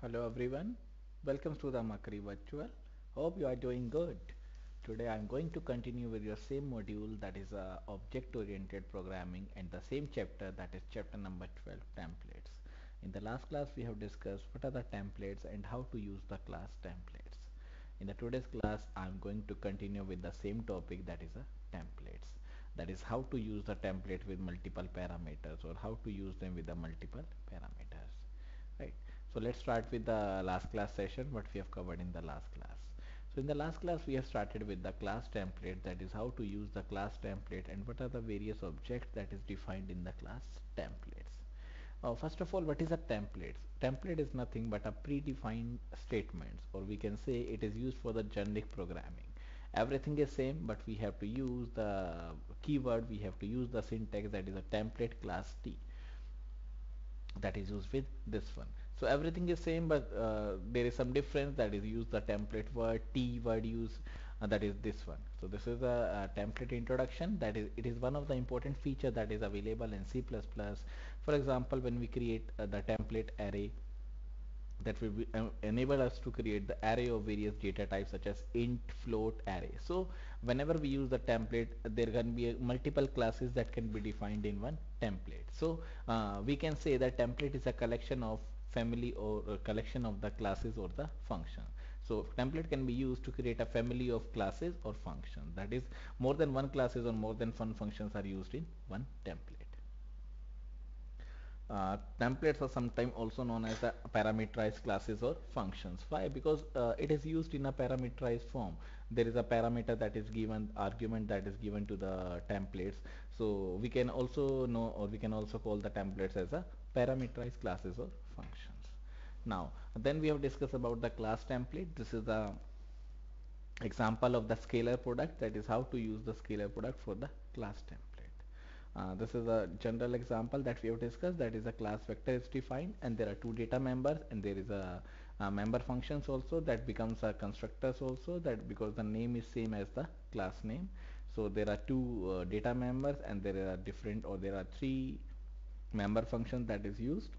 Hello everyone, welcome to the Mercury Virtual. Hope you are doing good. Today I am going to continue with your same module that is uh, object oriented programming and the same chapter that is chapter number 12 templates. In the last class we have discussed what are the templates and how to use the class templates. In the today's class I am going to continue with the same topic that is a uh, templates. That is how to use the template with multiple parameters or how to use them with the multiple parameters. So let's start with the last class session what we have covered in the last class. So in the last class we have started with the class template that is how to use the class template and what are the various objects that is defined in the class templates. Uh, first of all what is a template? Template is nothing but a predefined statements or we can say it is used for the generic programming. Everything is same but we have to use the keyword we have to use the syntax that is a template class T that is used with this one so everything is same but uh, there is some difference that is use the template word t word use uh, that is this one. So this is a, a, template introduction that is it is one of the important feature that is available in C++ for example when we create uh, the template array that will be, uh, enable us to create the array of various data types such as int float array. So whenever we use the template there can be multiple classes that can be defined in one template. So uh, we can say that template is a collection of family or a collection of the classes or the function so template can be used to create a family of classes or functions that is more than one classes or more than one functions are used in one template uh, templates are sometimes also known as the parameterized classes or functions. Why? Because uh, it is used in a parameterized form. There is a parameter that is given, argument that is given to the templates. So we can also know or we can also call the templates as a parameterized classes or functions. Now then we have discussed about the class template. This is the example of the scalar product that is how to use the scalar product for the class template. Uh, this is a general example that we have discussed that is a class vector is defined and there are two data members and there is a, a member functions also that becomes a constructors also that because the name is same as the class name so there are two uh, data members and there are different or there are three member functions that is used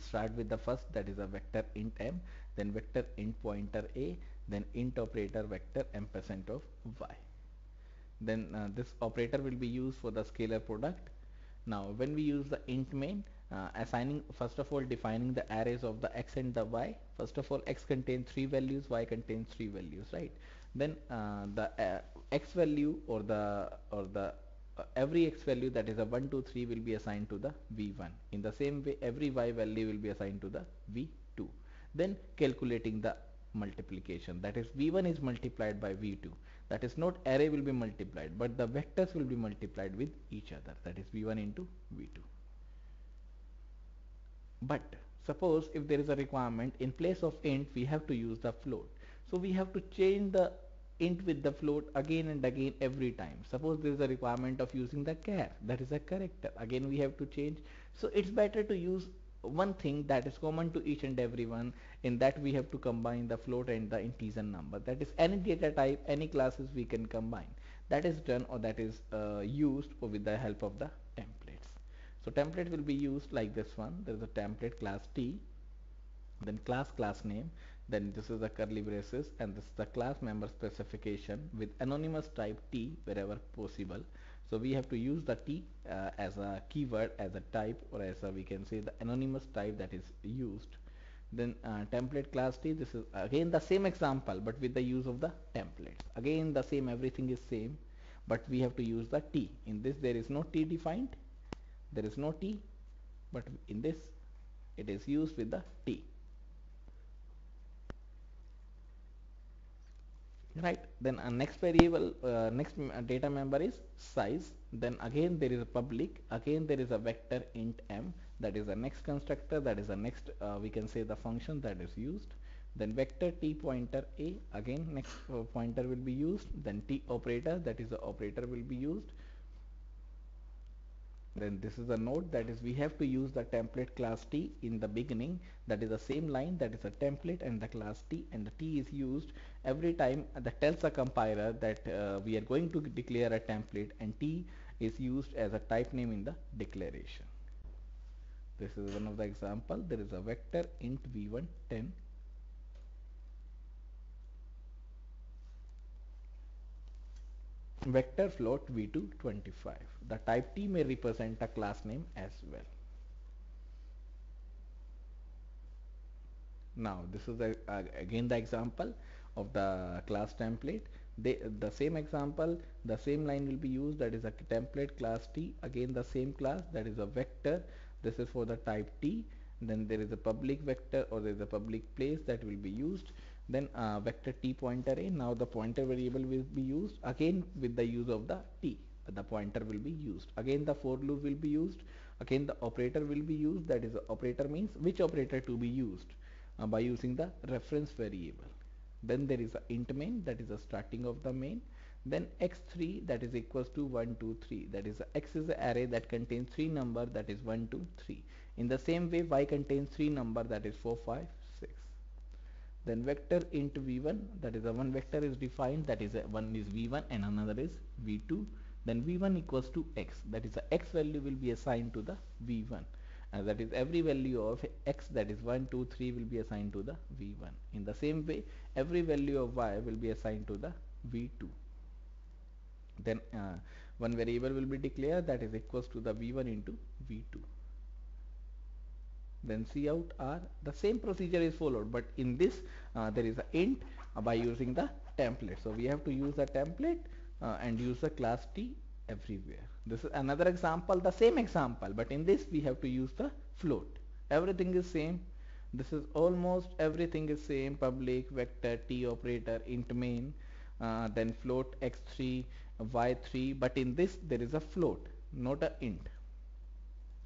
start with the first that is a vector int m then vector int pointer a then int operator vector ampersand of y. Then uh, this operator will be used for the scalar product. Now when we use the int main uh, assigning first of all defining the arrays of the x and the y. First of all x contains three values y contains three values right? Then uh, the uh, x value or the or the uh, every x value that is a 1 2 3 will be assigned to the v1 in the same way every y value will be assigned to the v2 then calculating the multiplication. That is v1 is multiplied by v2 that is not array will be multiplied but the vectors will be multiplied with each other. That is v1 into v2 but suppose if there is a requirement in place of int we have to use the float. So we have to change the int with the float again and again every time. Suppose there is a requirement of using the char. That is a character again we have to change. So it's better to use one thing that is common to each and every one. In that we have to combine the float and the integer number. That is any data type any classes we can combine. That is done or that is uh, used with the help of the templates. So template will be used like this one. There is a template class T then class class name then this is the curly braces and this is the class member specification with anonymous type T wherever possible. So we have to use the t uh, as a keyword as a type or as a, we can say the anonymous type that is used. Then uh, template class t this is again the same example but with the use of the templates. Again the same everything is same but we have to use the t. In this there is no t defined. There is no t but in this it is used with the t right? Then uh, next variable uh, next uh, data member is size. Then again there is a public. Again there is a vector int m. That is the next constructor. That is the next uh, we can say the function that is used. Then vector t pointer a. Again next uh, pointer will be used. Then t operator. That is the operator will be used then this is a note that is we have to use the template class t in the beginning. That is the same line that is a template and the class t and the t is used every time that tells the compiler that uh, we are going to declare a template and t is used as a type name in the declaration. This is one of the example. There is a vector int v1 10 vector float v2 25 the type t may represent a class name as well. Now this is the, uh, again the example of the class template. They, the same example the same line will be used. That is a template class t. Again the same class. That is a vector. This is for the type t. Then there is a public vector or there is a public place that will be used then uh, vector t pointer a now the pointer variable will be used again with the use of the t. The pointer will be used. Again the for loop will be used. Again the operator will be used. That is operator means which operator to be used uh, by using the reference variable. Then there is a int main that is the starting of the main. Then x3 that is equals to 1 2 3 that is x is the array that contains three number that is 1 2 3 in the same way y contains three number that is 4 5 6 then vector into v1 that is a one vector is defined that is a one is v1 and another is v2 then v1 equals to x that is the x value will be assigned to the v1 and that is every value of x that is 1 2 3 will be assigned to the v1 in the same way every value of y will be assigned to the v2 then uh, one variable will be declared that is equals to the v1 into v2 then cout r the same procedure is followed. But in this uh, there is a int uh, by using the template. So we have to use a template uh, and use the class t everywhere. This is another example the same example but in this we have to use the float. Everything is same. This is almost everything is same public vector t operator int main uh, then float x3 y3 but in this there is a float not a int.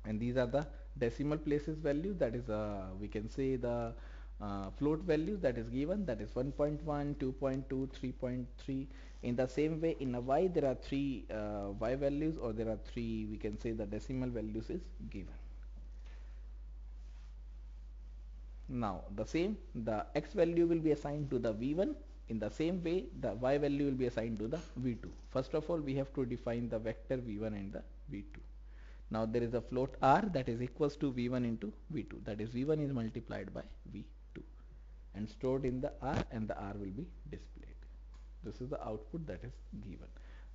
And these are the decimal places value that is uh, we can say the uh, float value that is given that is 1.1 2.2 3.3 in the same way in a y there are three uh, y values or there are three we can say the decimal values is given. Now the same the x value will be assigned to the v1 in the same way the y value will be assigned to the v2 first of all we have to define the vector v1 and the v2 now there is a float r that is equals to v1 into v2 that is v1 is multiplied by v2 and stored in the r and the r will be displayed. This is the output that is given.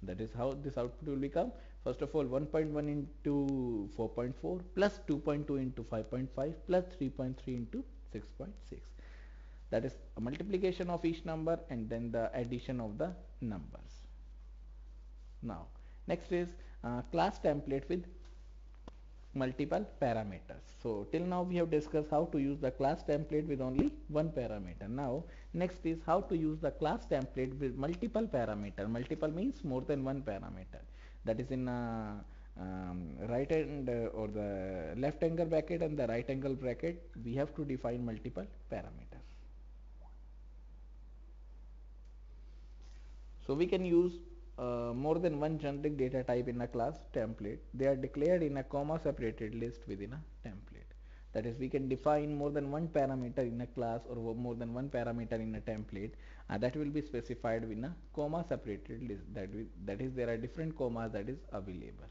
That is how this output will become. First of all 1.1 into 4.4 plus 2.2 into 5.5 plus 3.3 into 6.6 that is a multiplication of each number and then the addition of the numbers. Now next is uh, class template with multiple parameters. So till now we have discussed how to use the class template with only one parameter. Now next is how to use the class template with multiple parameter. Multiple means more than one parameter. That is in uh, um, right hand uh, or the left angle bracket and the right angle bracket we have to define multiple parameters. So we can use uh, more than one generic data type in a class template they are declared in a comma separated list within a template. That is we can define more than one parameter in a class or more than one parameter in a template and that will be specified in a comma separated list. That, that is there are different commas that is available.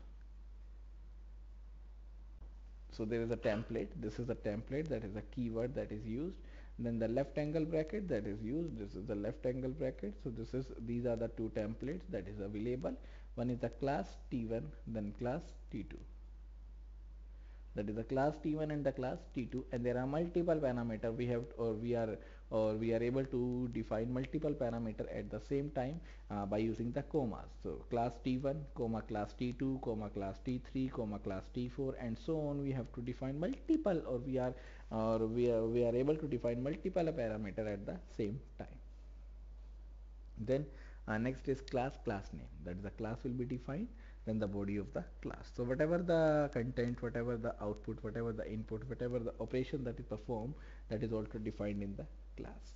So there is a template. This is a template that is a keyword that is used then the left angle bracket that is used this is the left angle bracket. So this is these are the two templates that is available. One is the class t1 then class t2 that is the class t1 and the class t2 and there are multiple parameter we have or we are or we are able to define multiple parameter at the same time uh, by using the commas. So class t1 comma class t2 comma class t3 comma class t4 and so on. We have to define multiple or we are or we are, we are able to define multiple parameter at the same time. Then uh, next is class class name. That is the class will be defined then the body of the class. So whatever the content whatever the output whatever the input whatever the operation that is performed that is also defined in the class.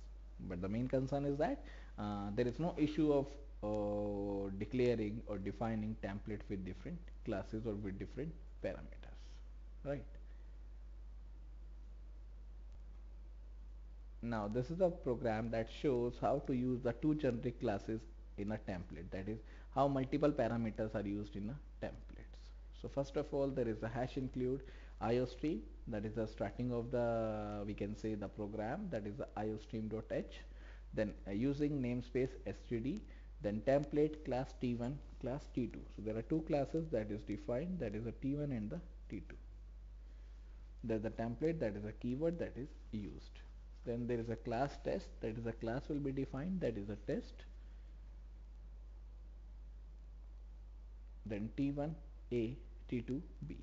But the main concern is that uh, there is no issue of uh, declaring or defining template with different classes or with different parameters right now this is a program that shows how to use the two generic classes in a template. That is how multiple parameters are used in a templates. So first of all there is a hash include iostream. That is the starting of the we can say the program. That is the iostream.h then uh, using namespace std then template class t1 class t2 so there are two classes that is defined. That is the t1 and the t2 there's the template that is a keyword that is used then there is a class test that is a class will be defined that is a test then t1 a t2 b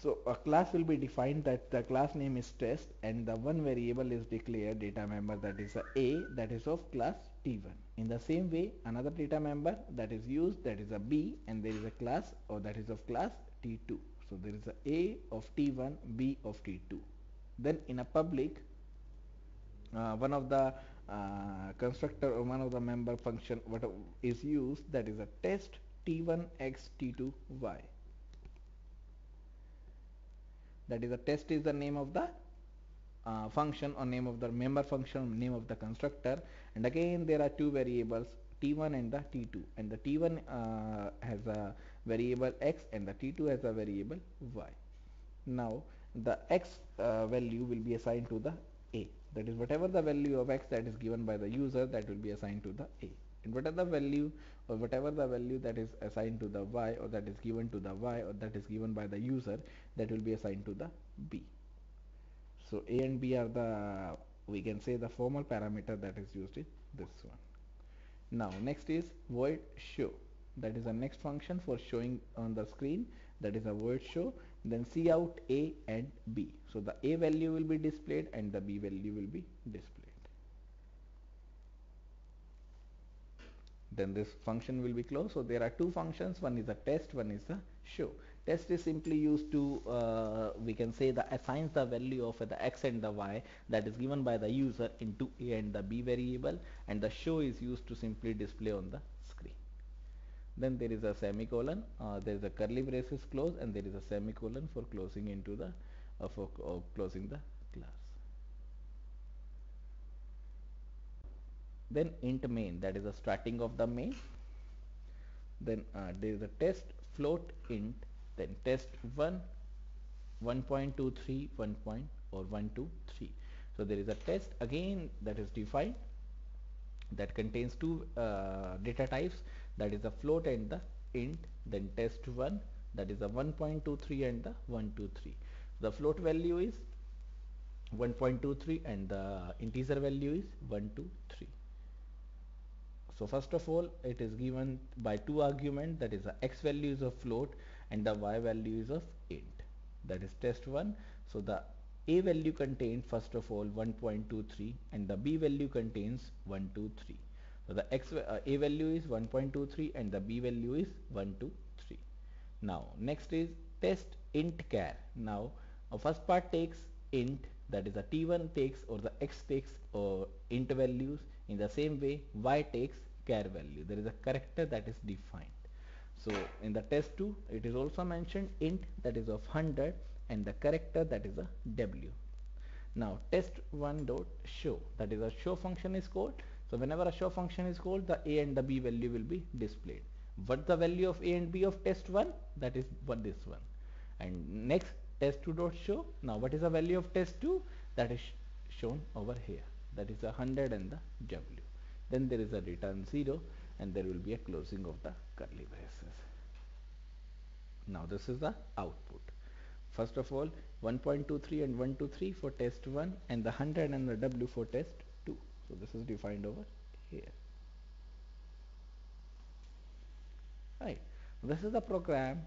So a class will be defined that the class name is test and the one variable is declared data member that is a, a that is of class t1. In the same way another data member that is used that is a b and there is a class or that is of class t2. So there is a a of t1 b of t2. Then in a public uh, one of the uh, constructor or one of the member function what is used that is a test t1 x t2 y. That is a test is the name of the uh, function or name of the member function name of the constructor. And again there are two variables t1 and the t2 and the t1 uh, has a variable x and the t2 as a variable y. Now the x uh, value will be assigned to the a. That is whatever the value of x that is given by the user that will be assigned to the a. And whatever the value or whatever the value that is assigned to the y or that is given to the y or that is given by the user that will be assigned to the b. So a and b are the we can say the formal parameter that is used in this one. Now next is void show that is the next function for showing on the screen. That is a void show. Then cout a and b. So the a value will be displayed and the b value will be displayed. Then this function will be closed. So there are two functions. One is a test one is a show. Test is simply used to uh, we can say the assigns the value of the x and the y that is given by the user into a and the b variable. And the show is used to simply display on the then there is a semicolon uh, there is a curly braces close and there is a semicolon for closing into the uh, for uh, closing the class. Then int main that is the starting of the main. Then uh, there is a test float int then test 1 1.23 1 point or 123 so there is a test again that is defined that contains two uh, data types that is the float and the int then test 1 that is the 1.23 and the 123 the float value is 1.23 and the integer value is 123 so first of all it is given by two argument. That is the x value is of float and the y value is of int. That is test 1 so the a value contains first of all 1.23 and the b value contains 123 so the x uh, a value is 1.23 and the b value is 123 now next is test int char. Now uh, first part takes int that is the t1 takes or the x takes or int values. In the same way y takes char value. There is a character that is defined. So in the test 2 it is also mentioned int that is of 100 and the character that is a w. Now test 1 dot show that is a show function is called so whenever a show function is called the a and the b value will be displayed. What the value of a and b of test 1 that is what this one. And next test 2 dot show. Now what is the value of test 2 that is sh shown over here. That is a 100 and the w. Then there is a return 0 and there will be a closing of the curly braces. Now this is the output. First of all 1.23 and 123 for test 1 and the 100 and the w for test 2 so this is defined over here. Right. This is the program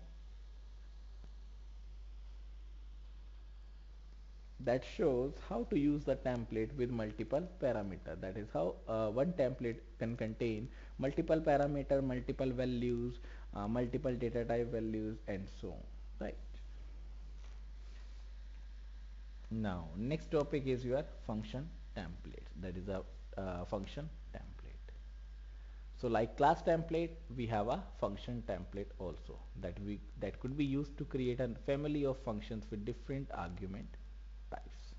that shows how to use the template with multiple parameter. That is how uh, one template can contain multiple parameter multiple values uh, multiple data type values and so on. Right. Now next topic is your function template that is a uh, function template so like class template we have a function template also that we that could be used to create a family of functions with different argument types.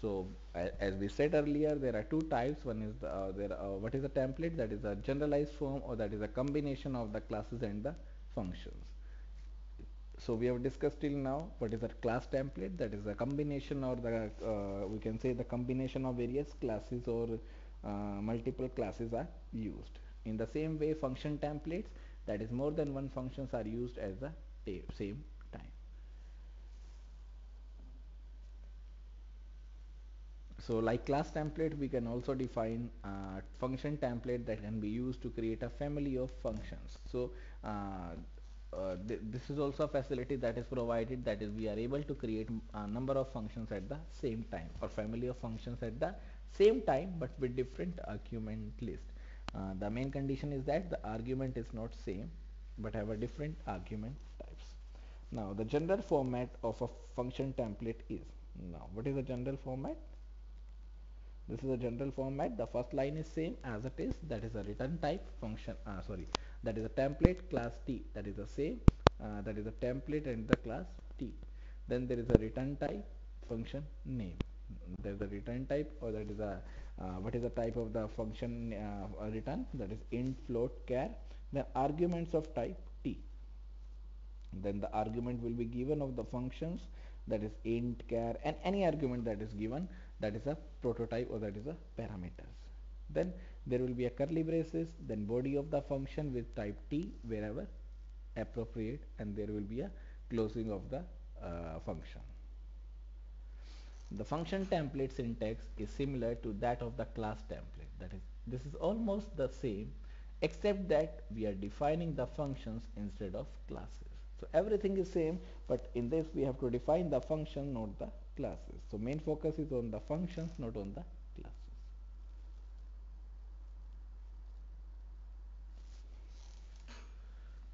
So as we said earlier, there are two types. One is the, uh, there. Uh, what is a template? That is a generalized form, or that is a combination of the classes and the functions. So we have discussed till now what is a class template. That is a combination, or the uh, we can say the combination of various classes or uh, multiple classes are used. In the same way, function templates. That is more than one functions are used as the same time. So like class template, we can also define uh, function template that can be used to create a family of functions. So uh, uh, th this is also a facility that is provided that is we are able to create a number of functions at the same time or family of functions at the same time but with different argument list. Uh, the main condition is that the argument is not same but have a different argument types. Now the general format of a function template is now what is the general format? this is a general format the first line is same as it is that is a return type function uh, sorry that is a template class t. That is the same uh, that is a template and the class t. Then there is a return type function name. There is a return type or that is a uh, what is the type of the function uh, return? That is int float char. The arguments of type t. Then the argument will be given of the functions. That is int char and any argument that is given that is a prototype or that is a parameters. Then there will be a curly braces then body of the function with type t wherever appropriate and there will be a closing of the uh, function. The function template syntax is similar to that of the class template. That is this is almost the same except that we are defining the functions instead of classes. So everything is same but in this we have to define the function not the classes. So main focus is on the functions not on the classes.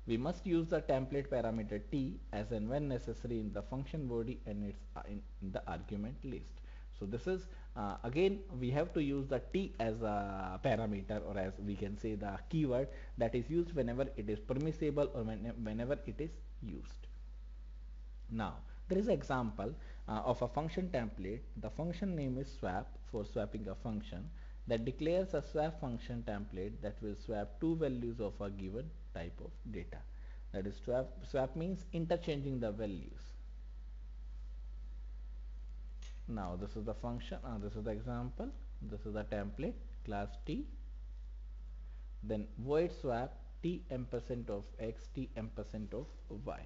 We must use the template parameter t as and when necessary in the function body and its uh, in, the argument list. So this is uh, again we have to use the t as a parameter or as we can say the keyword that is used whenever it is permissible or when, whenever it is used. Now there is an example uh, of a function template. The function name is swap for swapping a function that declares a swap function template that will swap two values of a given type of data. That is swap, swap means interchanging the values. Now this is the function, uh, this is the example, this is the template class T then void swap t ampersand of x t ampersand of y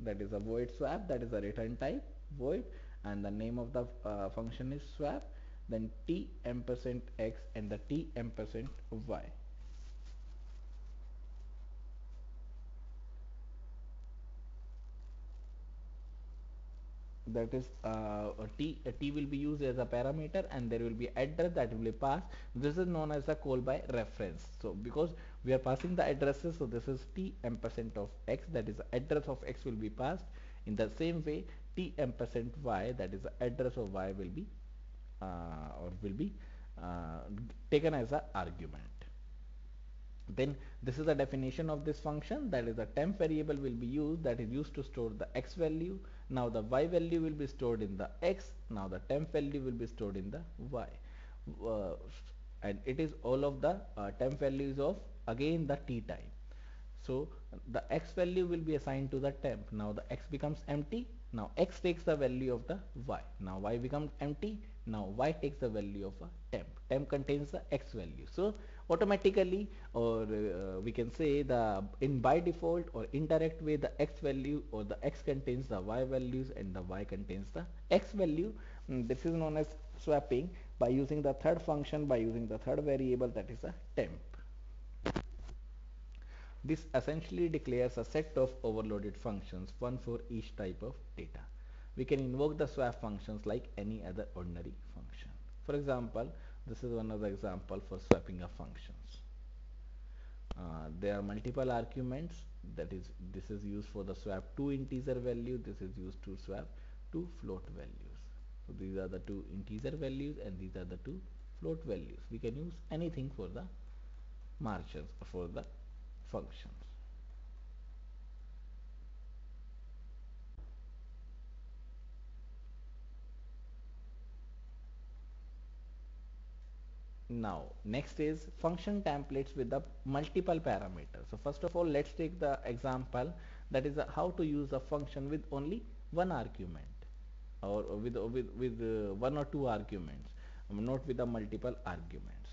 that is a void swap that is a return type void and the name of the uh, function is swap then t ampersand x and the t ampersand y that is uh, t t will be used as a parameter and there will be address that will be passed. This is known as a call by reference. So because we are passing the addresses so this is t ampersand of x that is address of x will be passed. In the same way t ampersand y that is address of y will be uh, or will be uh, taken as an argument. Then this is the definition of this function. That is the temp variable will be used that is used to store the x value now the y value will be stored in the x now the temp value will be stored in the y. Uh, and it is all of the uh, temp values of again the t time. So the x value will be assigned to the temp. Now the x becomes empty now x takes the value of the y. Now y becomes empty now y takes the value of a temp. Temp contains the x value. So automatically or uh, we can say the in by default or indirect way the x value or the x contains the y values and the y contains the x value. Mm, this is known as swapping by using the third function by using the third variable that is a temp. This essentially declares a set of overloaded functions one for each type of data. We can invoke the swap functions like any other ordinary function. For example this is the example for swapping of functions. Uh, there are multiple arguments that is this is used for the swap two integer value this is used to swap two float values. So these are the two integer values and these are the two float values. We can use anything for the margins for the functions now next is function templates with the multiple parameters. So first of all let's take the example that is uh, how to use a function with only one argument or with with with uh, one or two arguments um, not with the multiple arguments.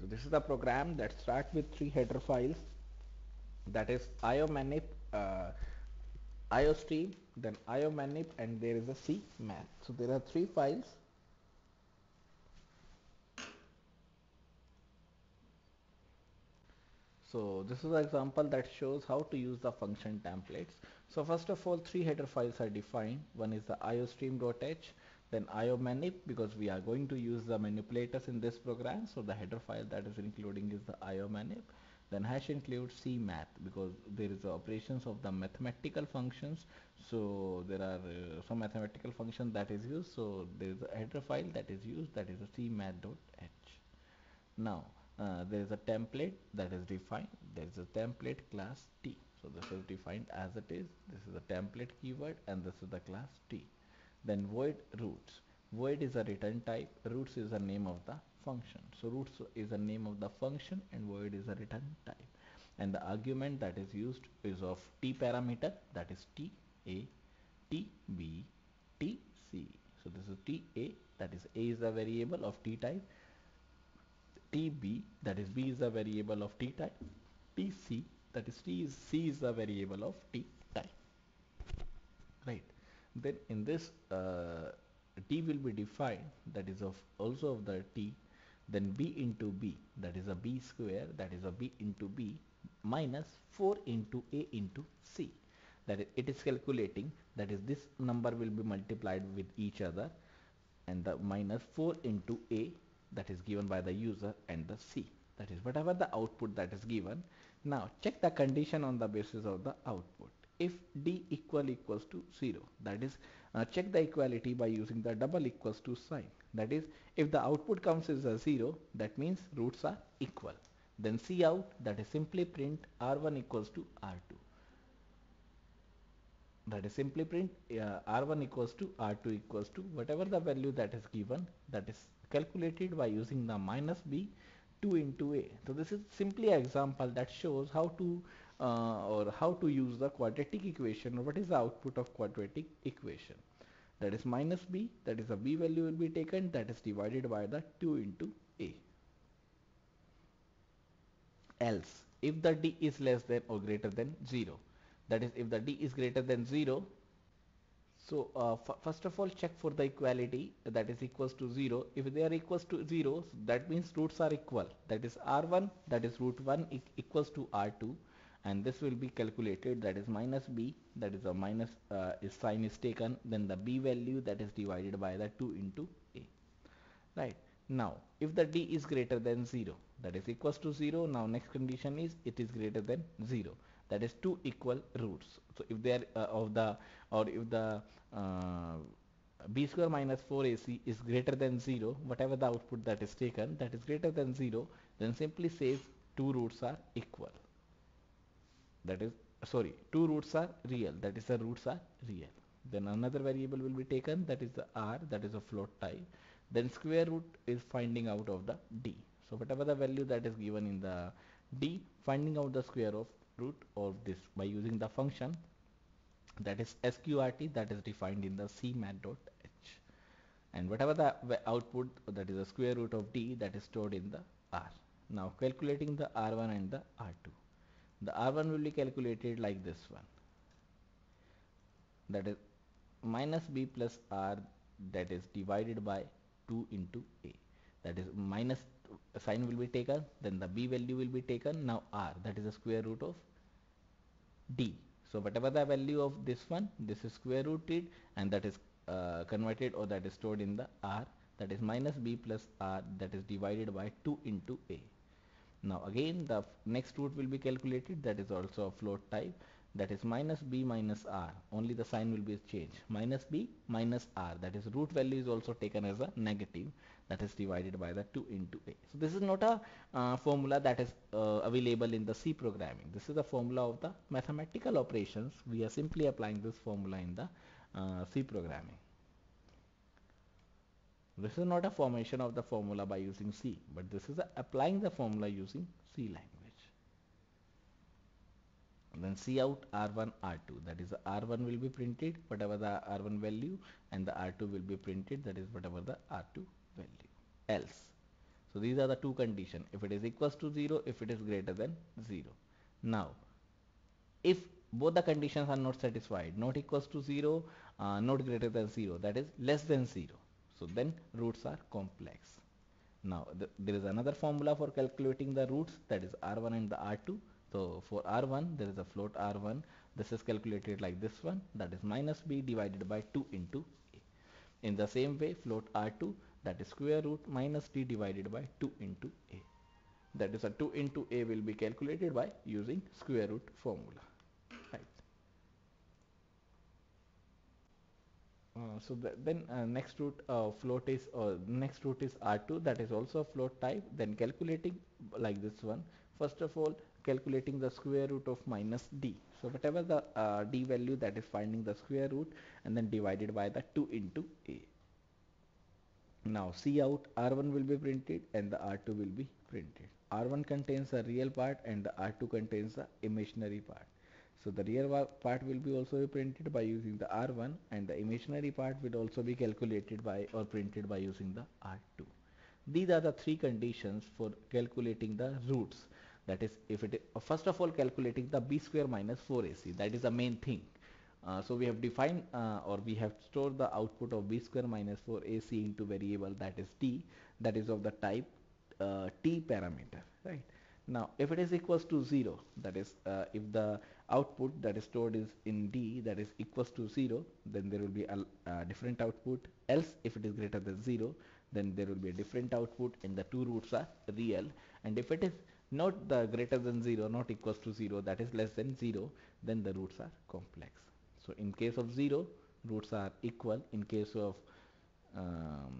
So this is the program that starts with three header files. That is iomanip uh, iostream then iomanip and there is a c math. So there are three files. So this is an example that shows how to use the function templates. So first of all three header files are defined. One is the iostream.h then iomanip because we are going to use the manipulators in this program. So the header file that is including is the iomanip then hash includes cmath because there is operations of the mathematical functions. So there are uh, some mathematical function that is used. So there is a header file that is used. That is a cmath.h now uh, there is a template that is defined. There is a template class t. So this is defined as it is. This is a template keyword and this is the class t. Then void roots. Void is a return type. Roots is the name of the function. So roots is the name of the function and void is a return type. And the argument that is used is of t parameter that is t a, t b, t c. So this is t a that is a is the variable of t type, t b that is b is the variable of t type, t c that is t is c is the variable of t type. Right. Then in this uh, t will be defined that is of also of the t then b into b that is a b square that is a b into b minus 4 into a into c. That is, it is calculating that is this number will be multiplied with each other and the minus 4 into a that is given by the user and the c. That is whatever the output that is given. Now check the condition on the basis of the output if d equal equals to 0 that is uh, check the equality by using the double equals to sign. That is if the output comes as a 0 that means roots are equal. Then C out that is simply print R1 equals to R2 that is simply print uh, R1 equals to R2 equals to whatever the value that is given that is calculated by using the minus B 2 into A. So this is simply an example that shows how to uh, or how to use the quadratic equation or what is the output of quadratic equation? That is minus b that is a b value will be taken that is divided by the 2 into a. Else if the d is less than or greater than 0 that is if the d is greater than 0 so uh, first of all check for the equality that is equals to 0 if they are equals to 0 that means roots are equal. That is r1 that is root 1 e equals to r2 and this will be calculated that is minus b that is a minus uh, is sign is taken then the b value that is divided by the 2 into a right? Now if the d is greater than 0 that is equals to 0 now next condition is it is greater than 0 that is two equal roots. So if they are uh, of the or if the uh, b square minus 4ac is greater than 0 whatever the output that is taken that is greater than 0 then simply says two roots are equal that is sorry two roots are real. That is the roots are real. Then another variable will be taken. That is the r. That is a float type. Then square root is finding out of the d. So whatever the value that is given in the d finding out the square of root of this by using the function that is sqrt that is defined in the cmath.h and whatever the output that is the square root of d that is stored in the r. Now calculating the r1 and the r2 the R1 will be calculated like this one. That is minus B plus R that is divided by 2 into A. That is minus sign will be taken then the B value will be taken. Now R that is the square root of D. So whatever the value of this one this is square rooted and that is uh, converted or that is stored in the R. That is minus B plus R that is divided by 2 into A now again the next root will be calculated. That is also a float type. That is minus b minus r. Only the sign will be changed. Minus b minus r. That is root value is also taken as a negative. That is divided by the 2 into a. So this is not a uh, formula that is uh, available in the c programming. This is the formula of the mathematical operations. We are simply applying this formula in the uh, C programming. This is not a formation of the formula by using C, but this is applying the formula using C language. Then C out R1, R2. That is R1 will be printed, whatever the R1 value, and the R2 will be printed, that is whatever the R2 value. Else. So these are the two conditions. If it is equals to 0, if it is greater than 0. Now, if both the conditions are not satisfied, not equals to 0, uh, not greater than 0, that is less than 0 so then roots are complex. Now th there is another formula for calculating the roots that is R1 and the R2. So for R1 there is a float R1. This is calculated like this one that is minus B divided by 2 into A. In the same way float R2 that is square root minus D divided by 2 into A. That is a 2 into A will be calculated by using square root formula. Uh, so the, then uh, next root uh, float is uh, next root is R2 that is also a float type. Then calculating like this one. First of all calculating the square root of minus d. So whatever the uh, d value that is finding the square root and then divided by the 2 into a. Now C out R1 will be printed and the R2 will be printed. R1 contains a real part and the R2 contains the imaginary part so the real part will be also printed by using the R1 and the imaginary part will also be calculated by or printed by using the R2. These are the three conditions for calculating the roots. That is, if it is, first of all calculating the b square minus 4ac. That is the main thing. Uh, so we have defined uh, or we have stored the output of b square minus 4ac into variable that is t that is of the type uh, t parameter right now if it is equals to 0 that is uh, if the output that is stored is in D that is equals to 0 then there will be a, a, different output. Else if it is greater than 0 then there will be a different output and the two roots are real. And if it is not the greater than 0 not equals to 0 that is less than 0 then the roots are complex. So in case of 0 roots are equal. In case of um,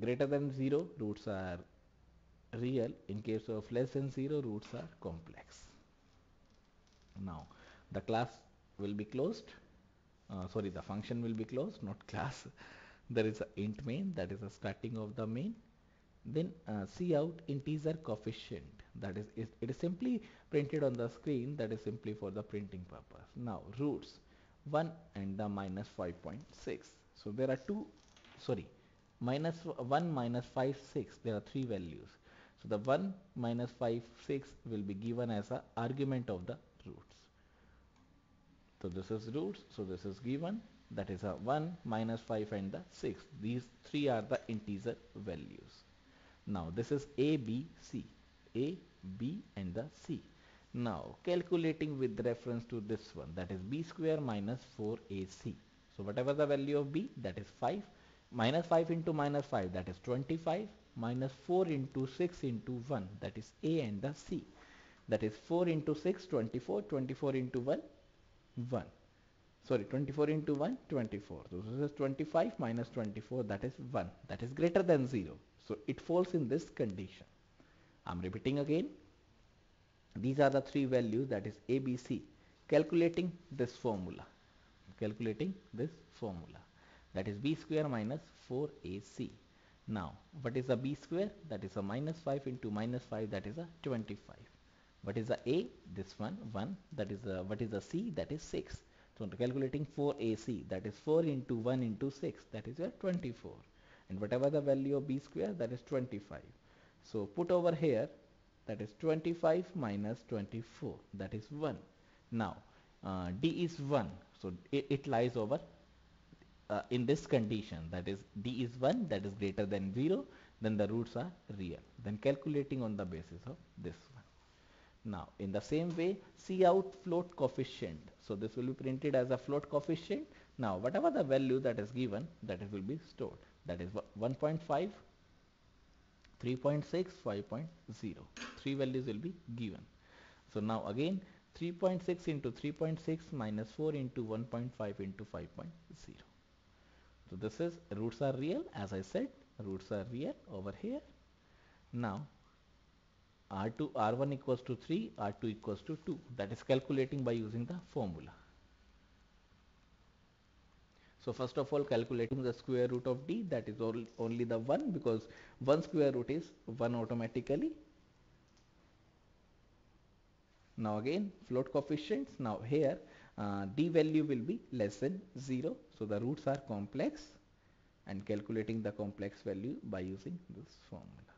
greater than 0 roots are real. In case of less than 0 roots are complex. Now the class will be closed. Uh, sorry the function will be closed not class. There is a int main that is the starting of the main. Then uh, cout integer coefficient. That is, it is simply printed on the screen that is simply for the printing purpose. Now roots. 1 and the minus 5.6 so there are two sorry minus 1 minus 5 6 there are three values. So the 1 minus 5 6 will be given as a argument of the so this is roots. So this is given. That is a 1 minus 5 and the 6. These three are the integer values. Now this is A, B, C. A, B and the C. Now calculating with reference to this one that is B square minus 4AC. So whatever the value of B that is 5 minus 5 into minus 5 that is 25 minus 4 into 6 into 1 that is A and the C. That is 4 into 6 24 24 into 1 1 sorry 24 into 1 24 so this is 25 minus 24 that is 1 that is greater than 0 so it falls in this condition. I'm repeating again. These are the three values that is ABC calculating this formula. Calculating this formula. That is b square minus 4ac now what is a b square? That is a minus 5 into minus 5 that is a 25 what is the a? This one 1 that is the what is the c? That is 6 so calculating 4ac that is 4 into 1 into 6 that is your 24 and whatever the value of b square that is 25 so put over here that is 25 minus 24 that is 1 now uh, d is 1 so it, it lies over uh, in this condition. That is d is 1 that is greater than 0 then the roots are real. Then calculating on the basis of this now in the same way C out float coefficient. So this will be printed as a float coefficient. Now whatever the value that is given that it will be stored. That is 1.5, 3.6, 5.0. Three values will be given. So now again 3.6 into 3.6 minus 4 into 1.5 into 5.0. So this is roots are real as I said roots are real over here. Now R2 R1 equals to 3 R2 equals to 2 that is calculating by using the formula. So first of all calculating the square root of d that is only the 1 because 1 square root is 1 automatically. Now again float coefficients. Now here uh, d value will be less than 0. So the roots are complex and calculating the complex value by using this formula.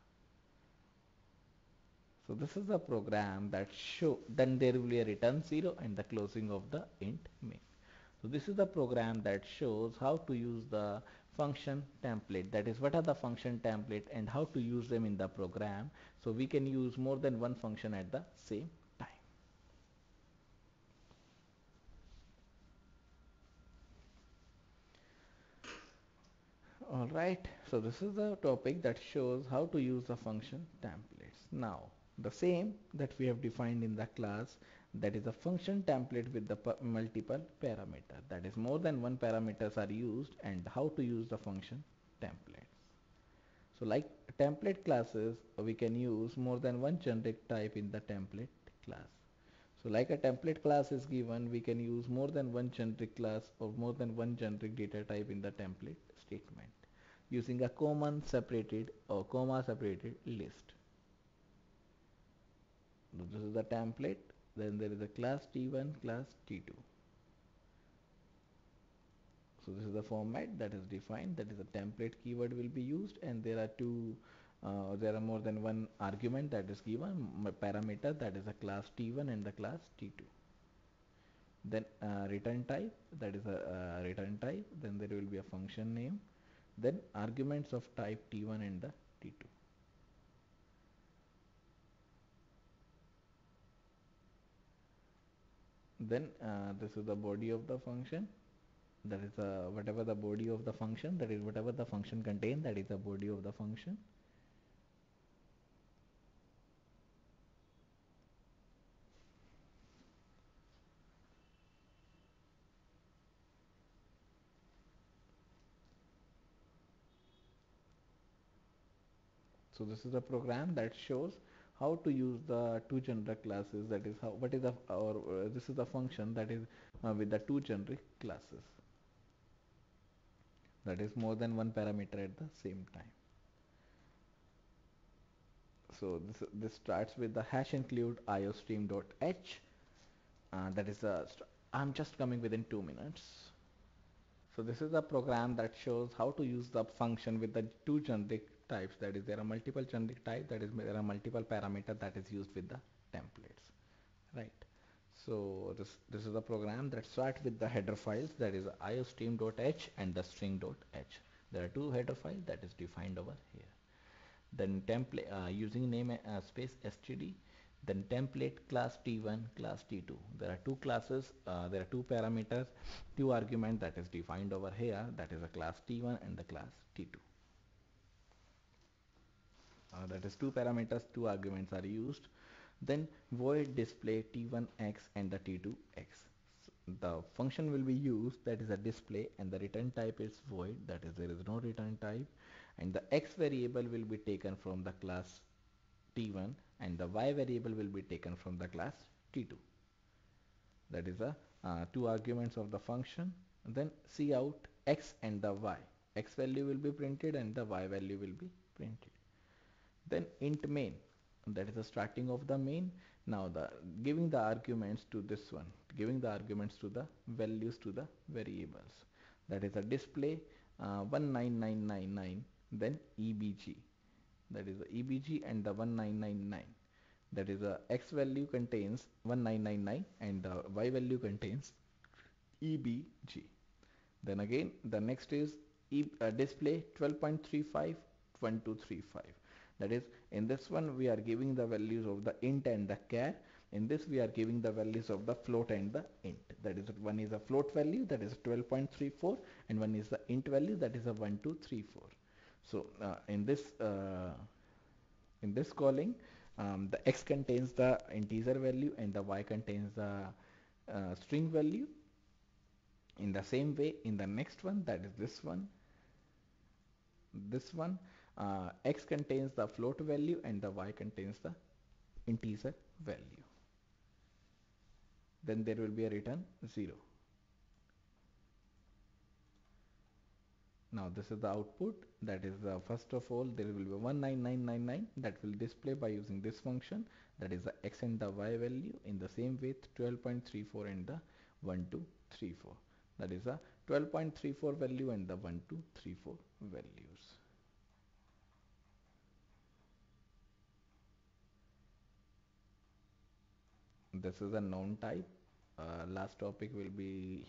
So this is the program that show then there will be a return 0 and the closing of the int main. So this is the program that shows how to use the function template that is what are the function template and how to use them in the program so we can use more than one function at the same time. Alright, so this is the topic that shows how to use the function templates. Now the same that we have defined in the class that is a function template with the multiple parameter. That is more than one parameters are used and how to use the function templates. So like template classes we can use more than one generic type in the template class. So like a template class is given we can use more than one generic class or more than one generic data type in the template statement using a common separated or comma separated list this is the template. Then there is a class t1 class t2 so this is the format that is defined. That is a template keyword will be used. And there are two uh, there are more than one argument that is given. Parameter that is a class t1 and the class t2 then uh, return type that is a uh, return type. Then there will be a function name. Then arguments of type t1 and the t2 then uh, this is the body of the function. That is uh, whatever the body of the function that is whatever the function contain that is the body of the function. So this is the program that shows how to use the two generic classes that is how what is the or uh, this is the function that is uh, with the two generic classes. That is more than one parameter at the same time. So this this starts with the hash include iostream.h uh, that is a I'm just coming within two minutes. So this is a program that shows how to use the function with the two generic types. That is there are multiple generic type that is there are multiple parameter that is used with the templates right? So this this is a program that starts with the header files that is iostream.h and the string.h there are two header files that is defined over here. Then template uh, using name uh, space std then template class t1 class t2 there are two classes uh, there are two parameters two argument that is defined over here that is a class t1 and the class t2 uh, that is two parameters two arguments are used. Then void display t1x and the t2x so the function will be used that is a display and the return type is void that is there is no return type. And the x variable will be taken from the class t1 and the y variable will be taken from the class t2 that is the uh, two arguments of the function. Then cout x and the y. X value will be printed and the y value will be printed then int main. That is the starting of the main. Now the giving the arguments to this one giving the arguments to the values to the variables. That is a display uh, 19999 then ebg that is the ebg and the 1999 that is the x value contains 1999 and the y value contains ebg then again the next is e uh, display 12.35 1235 that is in this one we are giving the values of the int and the char. In this we are giving the values of the float and the int. That is one is a float value that is 12.34 and one is the int value that is a 1234 so uh, in this uh, in this calling um, the x contains the integer value and the y contains the uh, string value. In the same way in the next one that is this one this one uh, x contains the float value and the y contains the integer value. Then there will be a return 0 now this is the output. That is the first of all there will be 19999 that will display by using this function. That is the x and the y value in the same way 12.34 and the 1234 that is a 12.34 value and the 1234 values this is a known type. Uh, last topic will be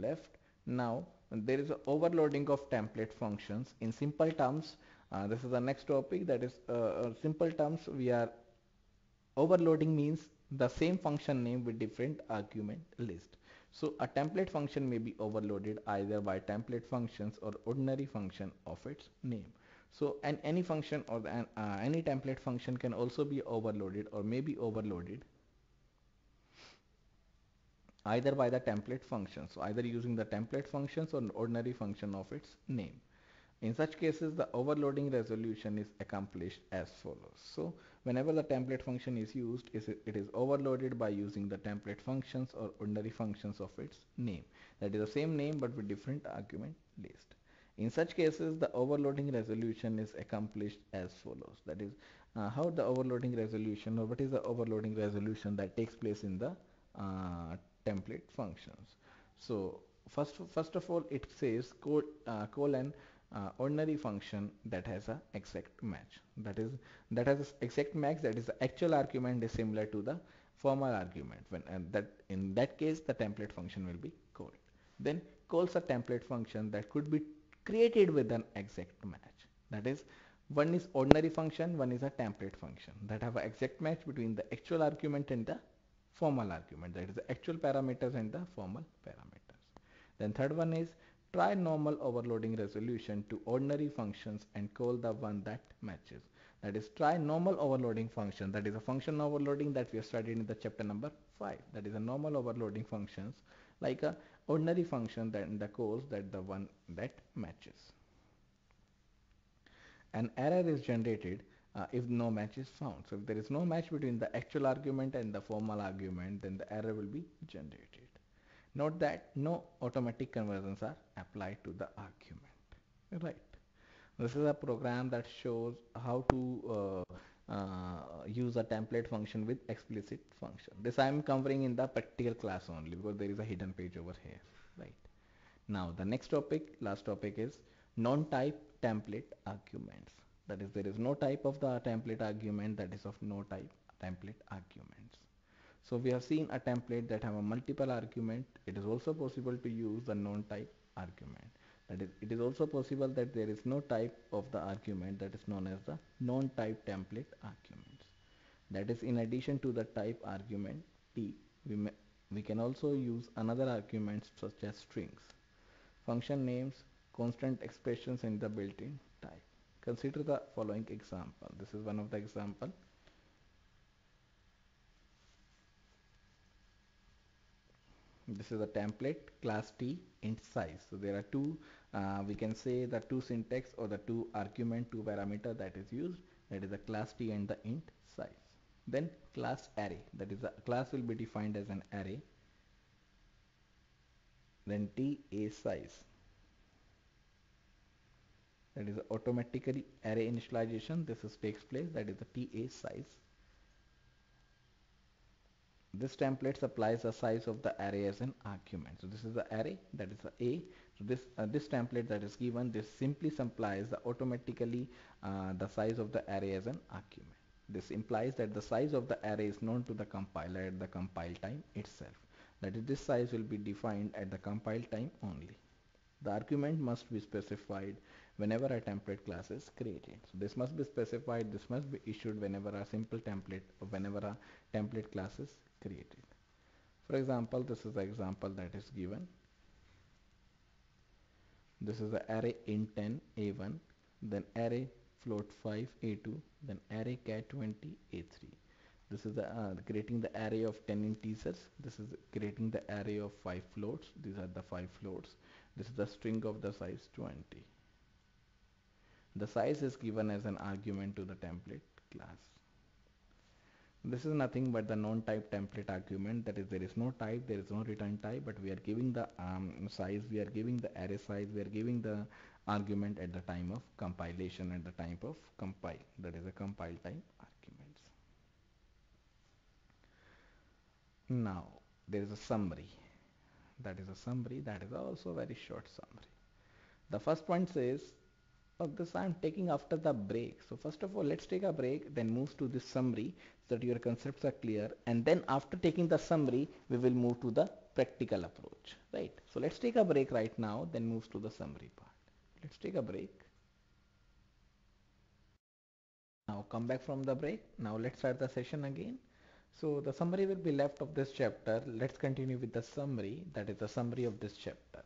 left. Now there is overloading of template functions. In simple terms uh, this is the next topic. That is uh, uh, simple terms we are overloading means the same function name with different argument list. So a template function may be overloaded either by template functions or ordinary function of its name so and any function or the, uh, any template function can also be overloaded or may be overloaded either by the template function. So either using the template functions or ordinary function of its name. In such cases, the overloading resolution is accomplished as follows. So whenever the template function is used, it is overloaded by using the template functions or ordinary functions of its name. That is the same name but with different argument list. In such cases, the overloading resolution is accomplished as follows. That is uh, how the overloading resolution or what is the overloading resolution that takes place in the uh, template functions. So first, first of all, it says col uh, colon uh, ordinary function that has a exact match. That is that has exact match. That is the actual argument is similar to the formal argument. When and that in that case, the template function will be called. Then calls a template function that could be created with an exact match. That is one is ordinary function, one is a template function that have an exact match between the actual argument and the formal argument that is the actual parameters and the formal parameters. Then third one is try normal overloading resolution to ordinary functions and call the one that matches. That is try normal overloading function that is a function overloading that we have studied in the chapter number 5 that is a normal overloading functions like a ordinary function that in the calls that the one that matches. An error is generated uh, if no match is found. So if there is no match between the actual argument and the formal argument, then the error will be generated. Note that no automatic conversions are applied to the argument. Right. This is a program that shows how to uh, uh, use a template function with explicit function. This I am covering in the practical class only because there is a hidden page over here. Right. Now the next topic, last topic is non-type template arguments that is there is no type of the template argument that is of no type template arguments so we have seen a template that have a multiple argument it is also possible to use the non-type argument that is it is also possible that there is no type of the argument that is known as the non-type template arguments that is in addition to the type argument t we may, we can also use another arguments such as strings function names constant expressions in the built-in type Consider the following example. This is one of the example. This is a template class T int size. So there are two, uh, we can say the two syntax or the two argument, two parameter that is used. That is the class T and the int size. Then class array. That is the class will be defined as an array. Then T a size that is automatically array initialization this is takes place that is the TA size this template supplies the size of the array as an argument so this is the array that is the A. So this uh, this template that is given this simply supplies the automatically uh, the size of the array as an argument. This implies that the size of the array is known to the compiler at the compile time itself. That is this size will be defined at the compile time only. The argument must be specified whenever a template class is created. So this must be specified, this must be issued whenever a simple template or whenever a template class is created. For example, this is the example that is given. This is the array int10 a1, then array float 5 a2, then array cat 20 a3. This is the uh, creating the array of 10 integers. This is creating the array of 5 floats. These are the 5 floats. This is the string of the size 20. The size is given as an argument to the template class. This is nothing but the non-type template argument. That is there is no type there is no return type but we are giving the um, size we are giving the array size we are giving the argument at the time of compilation at the time of compile. That is a compile time arguments. Now there is a summary. That is a summary. That is also very short summary. The first point says this I am taking after the break. So first of all, let's take a break, then move to this summary so that your concepts are clear. And then after taking the summary, we will move to the practical approach, right? So let's take a break right now, then move to the summary part. Let's take a break. Now come back from the break. Now let's start the session again. So the summary will be left of this chapter. Let's continue with the summary. That is the summary of this chapter.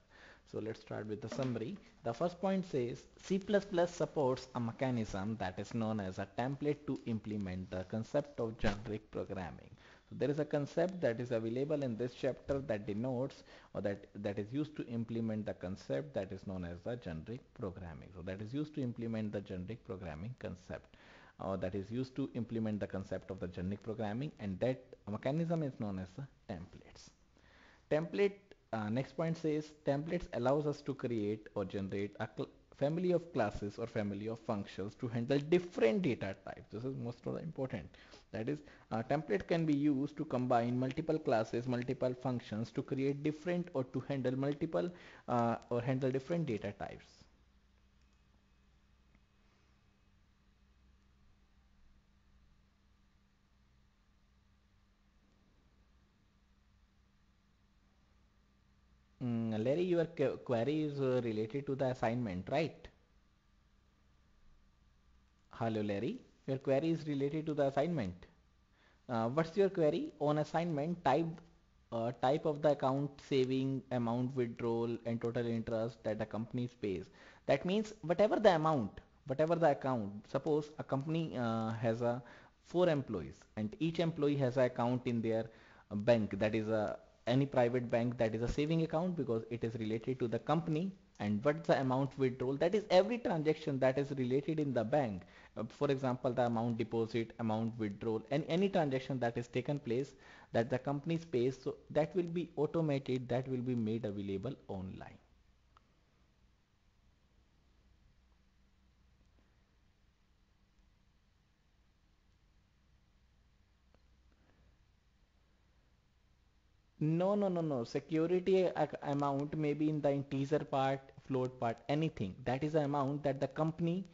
So let's start with the summary. The first point says C++ supports a mechanism that is known as a template to implement the concept of generic programming. So there is a concept that is available in this chapter that denotes or that, that is used to implement the concept that is known as the generic programming. So that is used to implement the generic programming concept. Uh, that is used to implement the concept of the generic programming and that mechanism is known as the templates. Template uh, next point says templates allows us to create or generate a family of classes or family of functions to handle different data types. This is most important. That is, a template can be used to combine multiple classes, multiple functions to create different or to handle multiple uh, or handle different data types. Mm, Larry, your query is related to the assignment, right? Hello, Larry. Your query is related to the assignment. Uh, what's your query on assignment? Type uh, type of the account saving, amount withdrawal, and total interest that the company pays. That means whatever the amount, whatever the account. Suppose a company uh, has a four employees, and each employee has an account in their bank that is a any private bank that is a saving account because it is related to the company and what's the amount withdrawal. That is every transaction that is related in the bank. Uh, for example the amount deposit amount withdrawal and any transaction that is taken place that the company pays so that will be automated that will be made available online No, no, no, no. Security amount may be in the integer part, float part, anything. That is the amount that the company,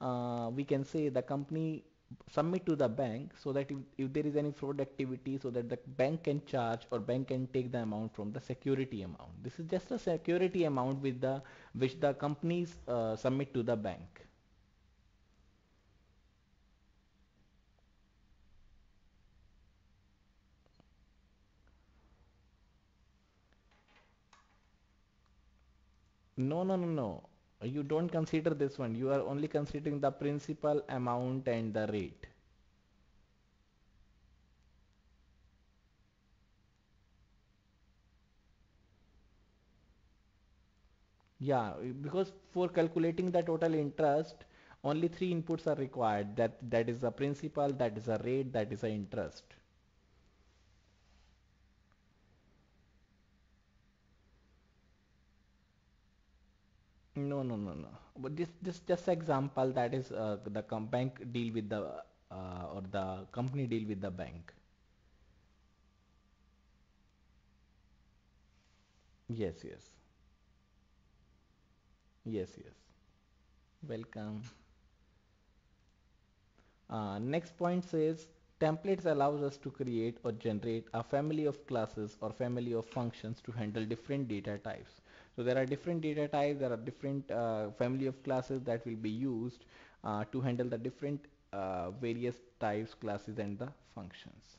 uh, we can say the company submit to the bank so that if, if there is any fraud activity so that the bank can charge or bank can take the amount from the security amount. This is just a security amount with the which the companies uh, submit to the bank. No, no, no, no. You don't consider this one. You are only considering the principal amount and the rate. Yeah, because for calculating the total interest, only three inputs are required. That that is the principal, that is a rate, that is a interest. No, no, no, no. But this this just example that is uh, the bank deal with the uh, or the company deal with the bank. Yes, yes. Yes, yes. Welcome. Uh, next point says templates allows us to create or generate a family of classes or family of functions to handle different data types. So there are different data types, there are different uh, family of classes that will be used uh, to handle the different uh, various types, classes and the functions.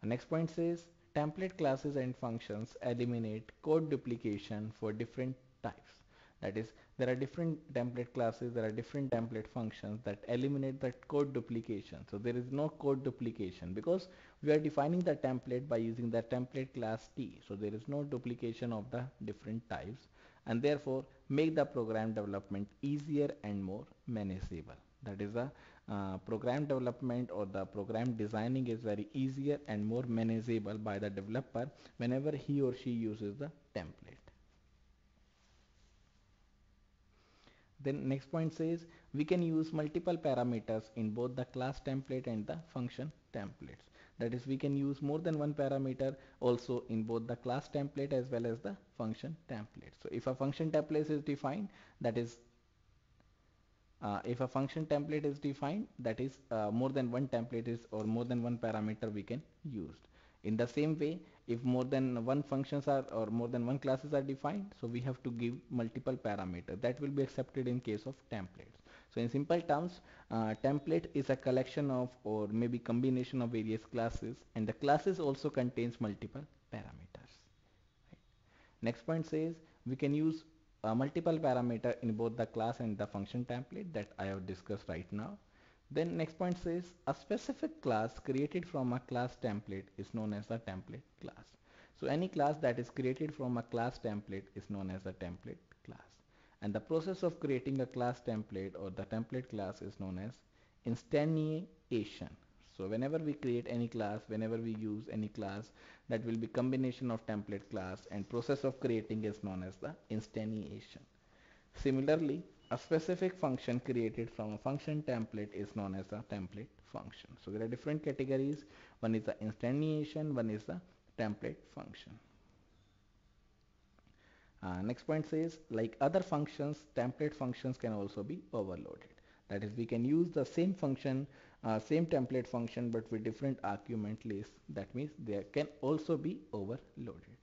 The next point says template classes and functions eliminate code duplication for different types. That is, there are different template classes, there are different template functions that eliminate that code duplication. So there is no code duplication because we are defining the template by using the template class T. So there is no duplication of the different types and therefore make the program development easier and more manageable. That is the uh, program development or the program designing is very easier and more manageable by the developer whenever he or she uses the template. Then next point says we can use multiple parameters in both the class template and the function templates. That is we can use more than one parameter also in both the class template as well as the function template. So if a function template is defined that is uh, if a function template is defined that is uh, more than one template is or more than one parameter we can use in the same way if more than one functions are or more than one classes are defined so we have to give multiple parameters that will be accepted in case of templates. So in simple terms uh, template is a collection of or maybe combination of various classes and the classes also contains multiple parameters. Right. next point says we can use uh, multiple parameter in both the class and the function template that I have discussed right now then next point says a specific class created from a class template is known as a template class. So any class that is created from a class template is known as a template class. And the process of creating a class template or the template class is known as instantiation. So whenever we create any class, whenever we use any class, that will be combination of template class and process of creating is known as the instantiation. Similarly, a specific function created from a function template is known as a template function. So there are different categories. One is the instantiation, one is the template function. Uh, next point says like other functions, template functions can also be overloaded. That is we can use the same function, uh, same template function but with different argument lists. That means they can also be overloaded.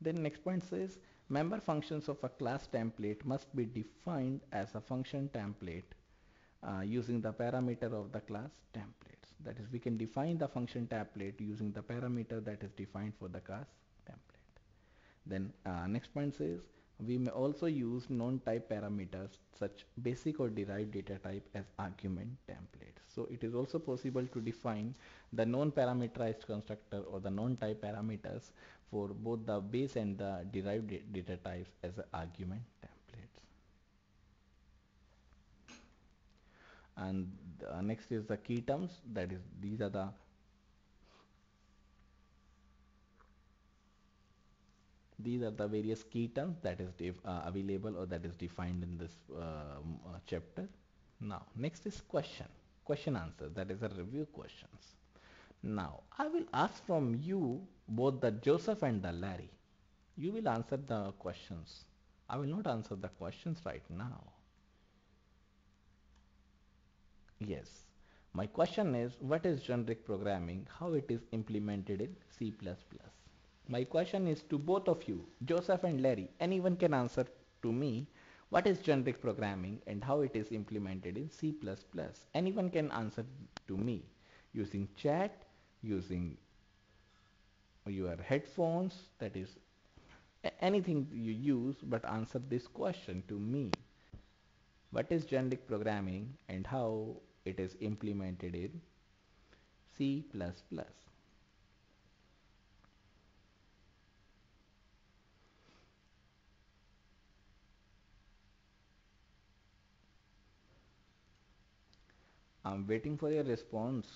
Then next point says Member functions of a class template must be defined as a function template uh, using the parameter of the class templates. That is, we can define the function template using the parameter that is defined for the class template. Then uh, next point says we may also use non-type parameters such basic or derived data type as argument templates. So it is also possible to define the non-parameterized constructor or the non-type parameters for both the base and the derived data types as argument templates. And next is the key terms that is these are the these are the various key terms that is uh, available or that is defined in this uh, uh, chapter. Now next is question, question answer that is a review questions. Now I will ask from you both the Joseph and the Larry. You will answer the questions. I will not answer the questions right now. Yes. My question is what is generic programming, how it is implemented in C++. My question is to both of you, Joseph and Larry. Anyone can answer to me what is generic programming and how it is implemented in C++. Anyone can answer to me using chat using your headphones that is anything you use but answer this question to me what is generic programming and how it is implemented in C++. I'm waiting for your response.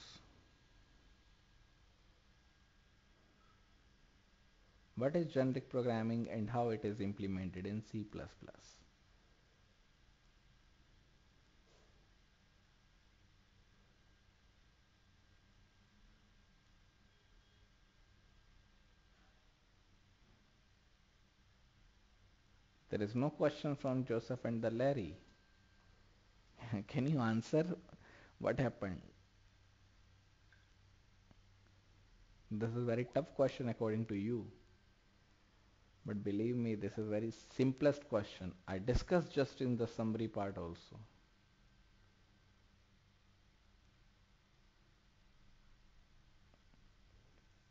What is generic programming and how it is implemented in C++? There is no question from Joseph and the Larry. Can you answer what happened? This is a very tough question according to you. But believe me, this is very simplest question. I discussed just in the summary part also.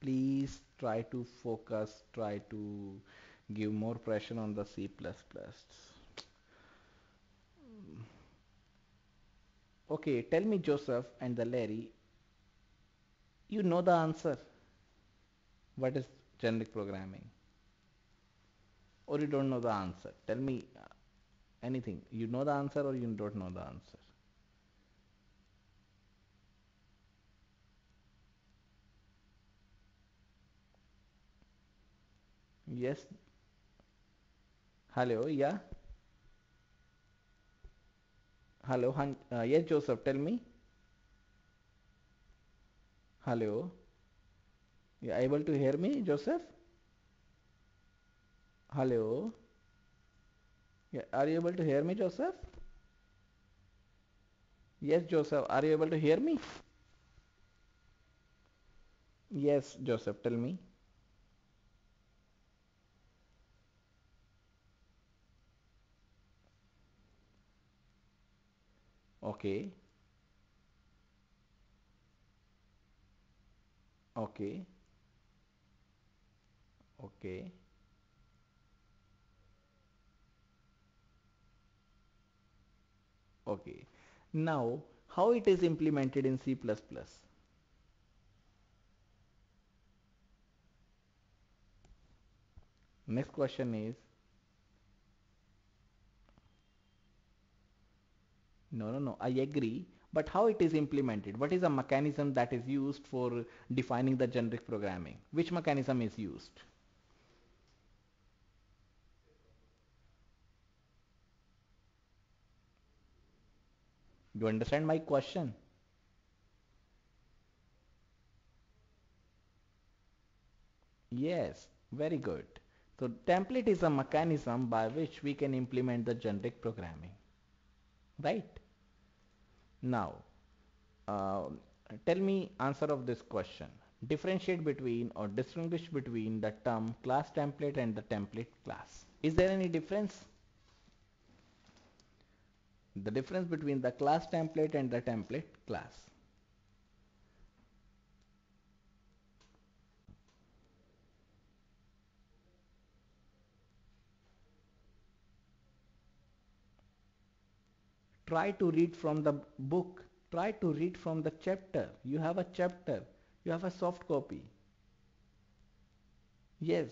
Please try to focus, try to give more pressure on the C++. Okay, tell me Joseph and the Larry, you know the answer. What is generic programming? or you don't know the answer. Tell me uh, anything. You know the answer or you don't know the answer. Yes. Hello, yeah. Hello, uh, yes, Joseph, tell me. Hello. You able to hear me, Joseph? Hello. Yeah. Are you able to hear me, Joseph? Yes, Joseph. Are you able to hear me? Yes, Joseph. Tell me. Okay. Okay. Okay. Okay. Now, how it is implemented in C++? Next question is, no, no, no, I agree, but how it is implemented? What is the mechanism that is used for defining the generic programming? Which mechanism is used? You understand my question? Yes, very good. So template is a mechanism by which we can implement the generic programming, right? Now, uh, tell me answer of this question. Differentiate between or distinguish between the term class template and the template class. Is there any difference? The difference between the class template and the template class. Try to read from the book. Try to read from the chapter. You have a chapter. You have a soft copy. Yes.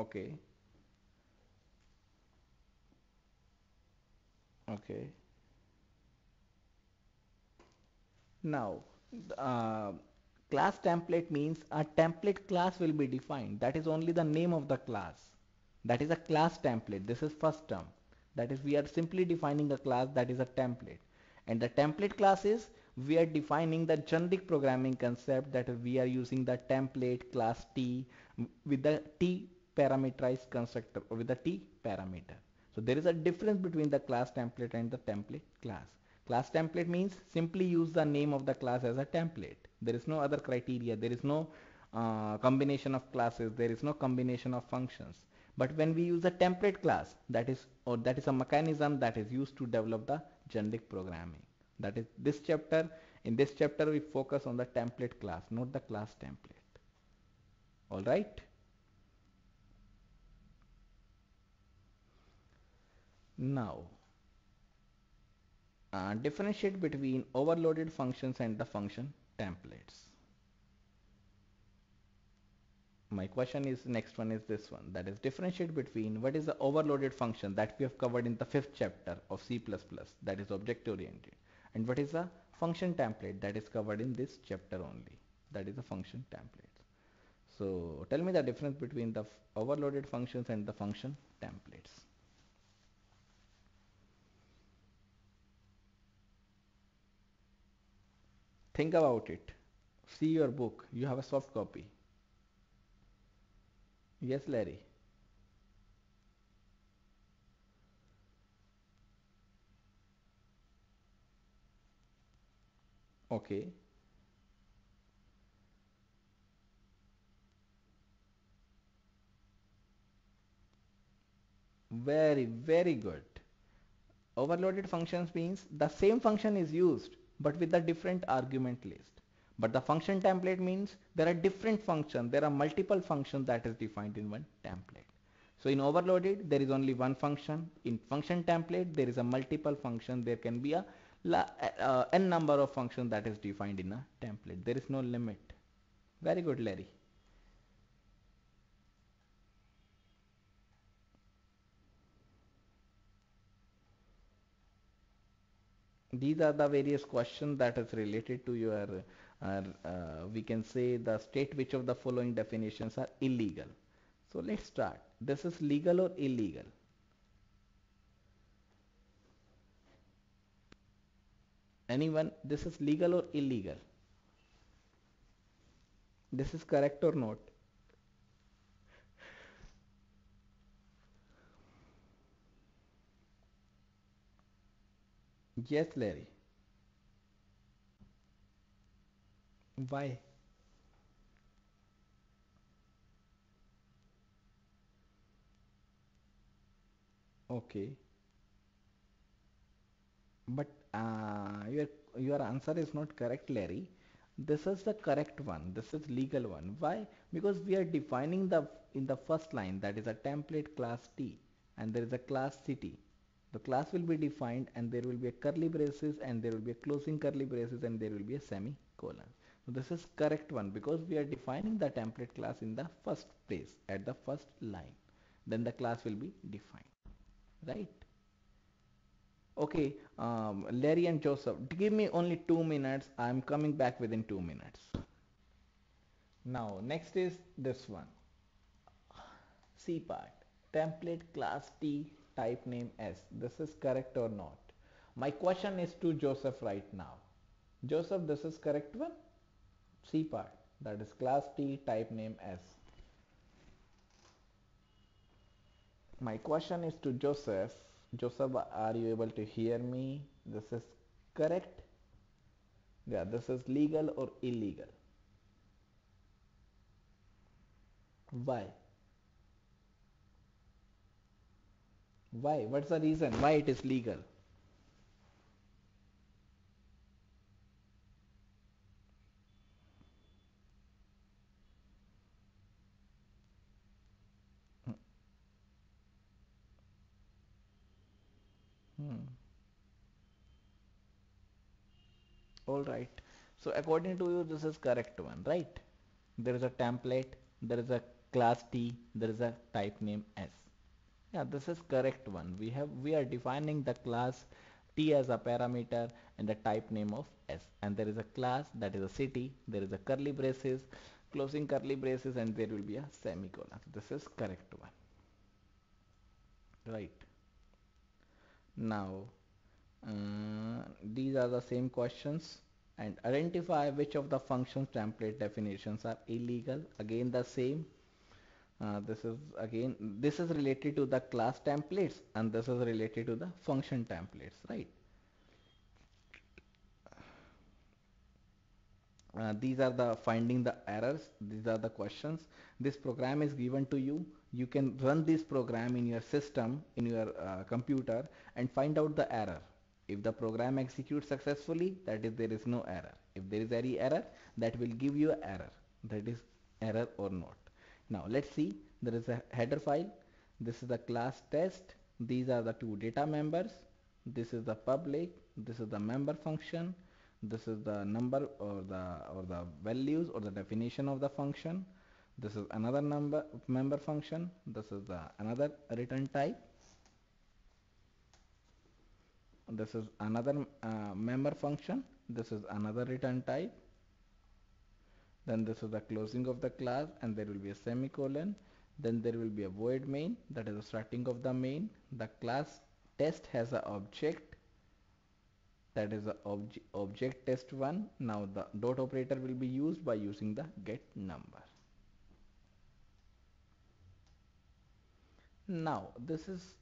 Okay. Okay. Now, uh, class template means a template class will be defined. That is only the name of the class. That is a class template. This is first term. That is we are simply defining a class that is a template. And the template class is we are defining the generic programming concept that we are using the template class T with the T parameterized constructor or with the T parameter. So there is a difference between the class template and the template class. Class template means simply use the name of the class as a template. There is no other criteria. There is no uh, combination of classes. There is no combination of functions. But when we use a template class, that is or that is a mechanism that is used to develop the generic programming. That is this chapter. In this chapter, we focus on the template class, not the class template. All right. Now, uh, differentiate between overloaded functions and the function templates. My question is next one is this one that is differentiate between what is the overloaded function that we have covered in the fifth chapter of C++ that is object oriented and what is the function template that is covered in this chapter only that is the function templates. So tell me the difference between the overloaded functions and the function templates. Think about it. See your book. You have a soft copy. Yes, Larry. Okay. Very, very good. Overloaded functions means the same function is used but with a different argument list. But the function template means there are different functions. There are multiple functions that is defined in one template. So in overloaded, there is only one function. In function template, there is a multiple function. There can be a uh, n number of functions that is defined in a template. There is no limit. Very good, Larry. These are the various questions that is related to your uh, uh, we can say the state which of the following definitions are illegal. So let's start. This is legal or illegal? Anyone? This is legal or illegal? This is correct or not yes Larry. Why? Okay. But uh, your your answer is not correct Larry. This is the correct one. This is legal one. Why? Because we are defining the in the first line that is a template class T and there is a class city the class will be defined and there will be a curly braces and there will be a closing curly braces and there will be a semicolon so this is correct one because we are defining the template class in the first place at the first line then the class will be defined right Okay, um, Larry and Joseph, give me only two minutes. I'm coming back within two minutes. Now, next is this one. C part, template class T, type name S. This is correct or not? My question is to Joseph right now. Joseph, this is correct one? C part, that is class T, type name S. My question is to Joseph. Joseph, are you able to hear me? This is correct? Yeah, this is legal or illegal? Why? Why? What's the reason why it is legal? Hmm. all right so according to you this is correct one right there is a template there is a class T there is a type name S yeah this is correct one. We have we are defining the class T as a parameter and the type name of S. And there is a class that is a city there is a curly braces closing curly braces and there will be a semicolon. This is correct one. Right. Now uh, these are the same questions. And identify which of the functions template definitions are illegal. Again the same uh, this is again this is related to the class templates and this is related to the function templates right? Uh, these are the finding the errors. These are the questions. This program is given to you. You can run this program in your system in your uh, computer and find out the error. If the program executes successfully that is there is no error. If there is any error that will give you error. That is error or not now let's see. There is a header file. This is the class test. These are the two data members. This is the public. This is the member function. This is the number or the or the values or the definition of the function. This is another number member function. This is the another return type. This is another uh, member function. This is another return type then this is the closing of the class and there will be a semicolon. Then there will be a void main that is the starting of the main. The class test has an object that is the obj object test1 now the dot operator will be used by using the get number. Now this is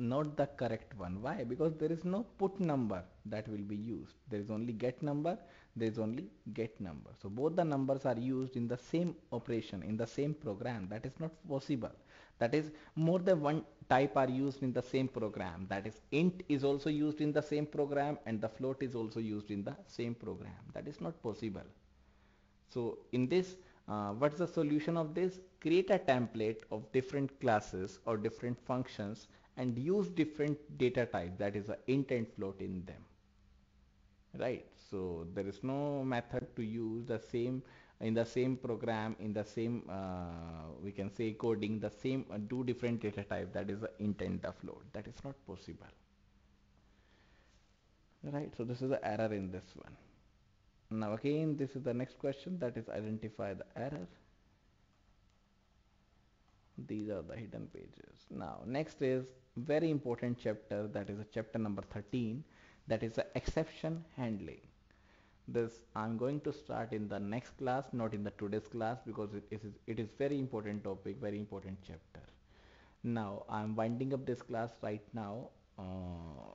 not the correct one. Why? Because there is no put number that will be used. There is only get number there is only get number. So both the numbers are used in the same operation in the same program. That is not possible. That is more than one type are used in the same program. That is int is also used in the same program and the float is also used in the same program. That is not possible. So in this uh, what's the solution of this? Create a template of different classes or different functions and use different data type that is a int and float in them. Right? So there is no method to use the same in the same program in the same uh, we can say coding the same uh, two different data type that is the int and the float. That is not possible. Right? So this is the error in this one. Now again this is the next question that is identify the error these are the hidden pages. Now next is very important chapter that is a chapter number 13 that is the exception handling. This I'm going to start in the next class not in the today's class because it is it is very important topic very important chapter. Now I'm winding up this class right now uh,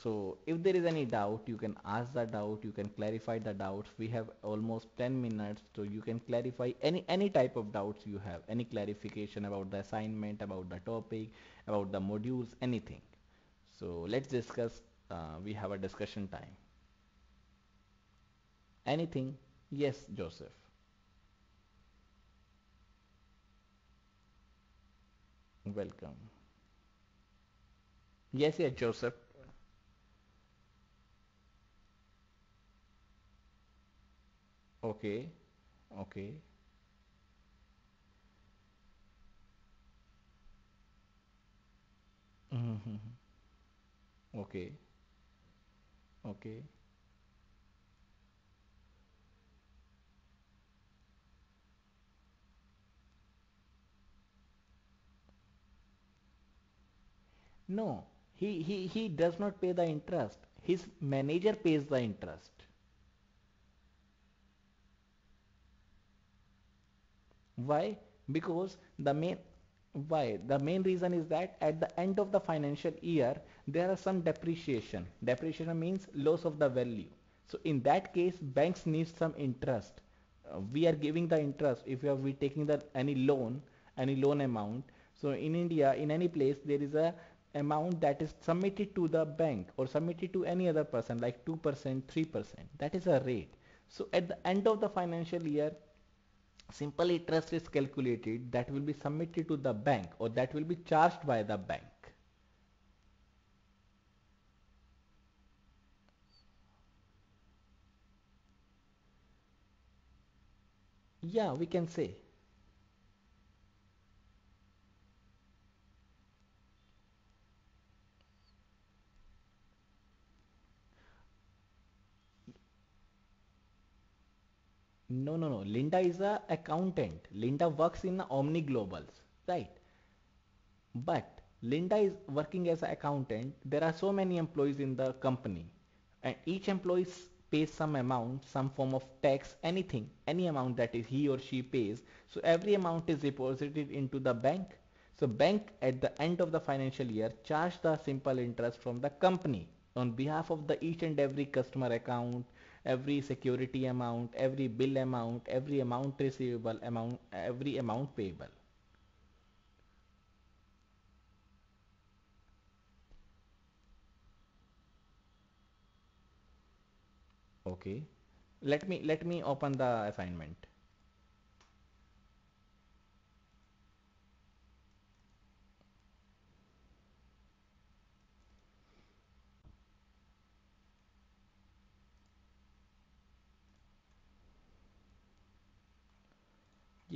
so if there is any doubt you can ask the doubt you can clarify the doubts. We have almost 10 minutes so you can clarify any any type of doubts you have. Any clarification about the assignment about the topic about the modules anything. So let's discuss uh, we have a discussion time. Anything? Yes Joseph. Welcome. Yes yes Joseph okay. Okay. Mm-hmm. okay. Okay. No. He he he does not pay the interest. His manager pays the interest Why? Because the main why? The main reason is that at the end of the financial year there are some depreciation. Depreciation means loss of the value. So in that case banks need some interest. Uh, we are giving the interest. If you are we taking the any loan any loan amount. So in india in any place there is a amount that is submitted to the bank or submitted to any other person like 2% 3% that is a rate. So at the end of the financial year simple interest is calculated that will be submitted to the bank or that will be charged by the bank. Yeah, we can say. No, no, no. Linda is a accountant. Linda works in Omni Globals, right? But Linda is working as an accountant. There are so many employees in the company and each employee pays some amount, some form of tax, anything, any amount that is he or she pays. So every amount is deposited into the bank. So bank at the end of the financial year charge the simple interest from the company on behalf of the each and every customer account, every security amount, every bill amount, every amount receivable amount, every amount payable. Okay. Let me let me open the assignment.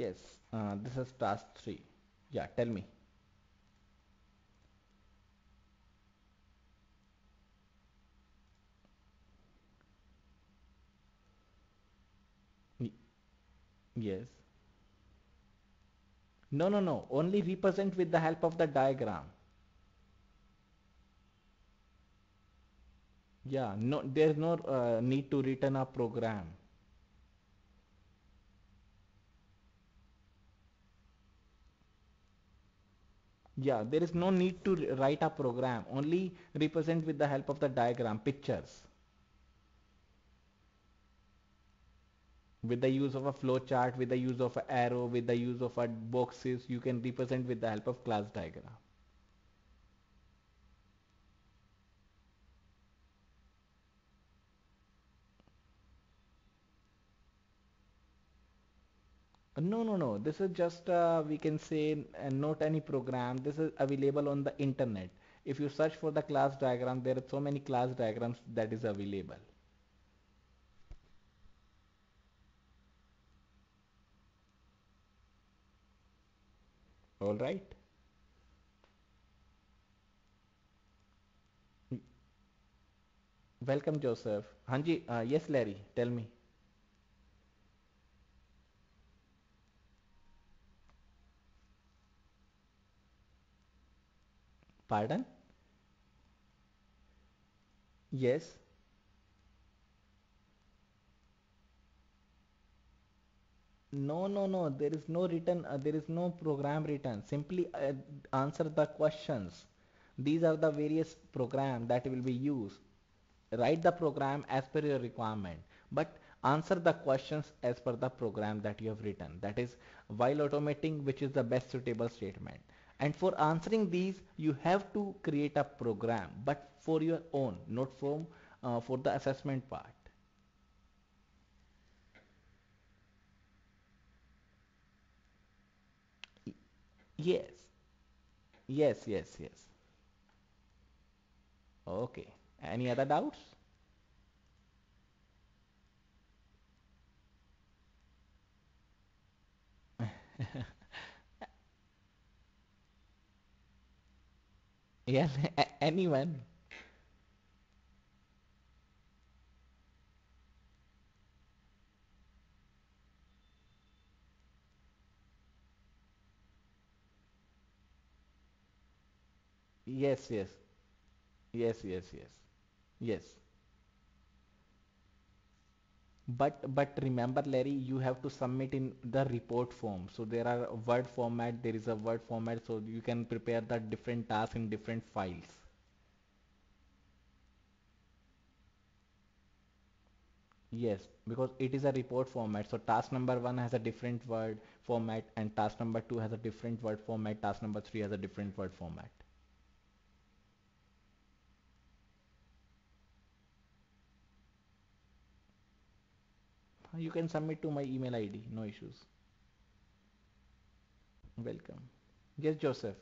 Yes, uh, this is task 3. Yeah, tell me. Yes. No, no, no. Only represent with the help of the diagram. Yeah, no, there's no uh, need to return a program. Yeah, there is no need to write a program. Only represent with the help of the diagram, pictures. With the use of a flow chart, with the use of an arrow, with the use of a boxes, you can represent with the help of class diagram. No, no, no. This is just uh, we can say uh, not any program. This is available on the internet. If you search for the class diagram, there are so many class diagrams that is available. All right. Welcome, Joseph. Hanji, uh, yes, Larry, tell me. Pardon? Yes. No, no, no. There is no written, uh, there is no program written. Simply uh, answer the questions. These are the various program that will be used. Write the program as per your requirement, but answer the questions as per the program that you have written. That is while automating, which is the best suitable statement. And for answering these, you have to create a program, but for your own, not from uh, for the assessment part. Yes, yes, yes, yes. Okay. Any other doubts? Yeah, anyone. Yes, yes, yes, yes, yes, yes. But but remember, Larry, you have to submit in the report form. So there are word format. There is a word format, so you can prepare the different tasks in different files. Yes, because it is a report format. So task number one has a different word format, and task number two has a different word format. Task number three has a different word format. You can submit to my email ID. No issues. Welcome. Yes, Joseph.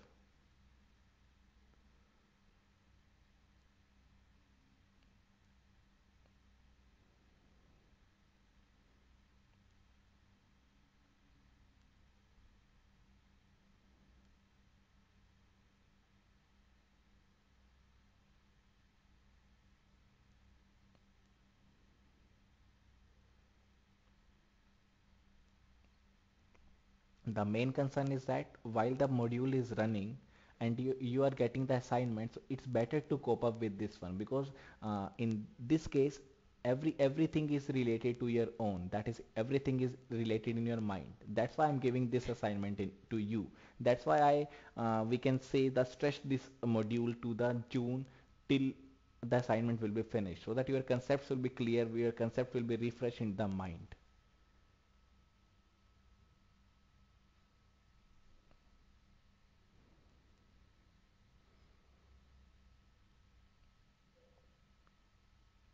The main concern is that while the module is running and you, you are getting the assignments, it's better to cope up with this one because uh, in this case, every everything is related to your own. That is, everything is related in your mind. That's why I'm giving this assignment in, to you. That's why I uh, we can say the stretch this module to the June till the assignment will be finished, so that your concepts will be clear, your concept will be refreshed in the mind.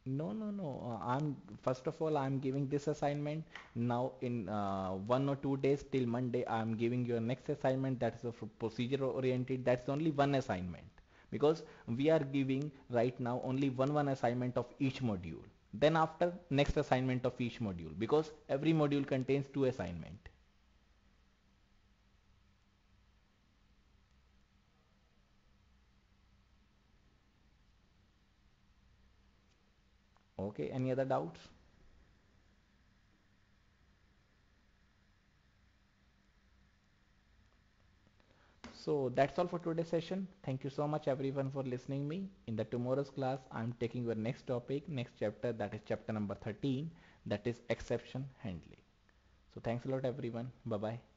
No, no, no. Uh, I'm first of all, I'm giving this assignment now in uh, one or two days till Monday. I'm giving you a next assignment that's a procedure oriented. That's only one assignment because we are giving right now only one one assignment of each module. Then after next assignment of each module because every module contains two assignment. Okay. Any other doubts? So that's all for today's session. Thank you so much everyone for listening me. In the tomorrow's class, I'm taking your next topic, next chapter, that is chapter number 13, that is exception handling. So thanks a lot everyone. Bye bye.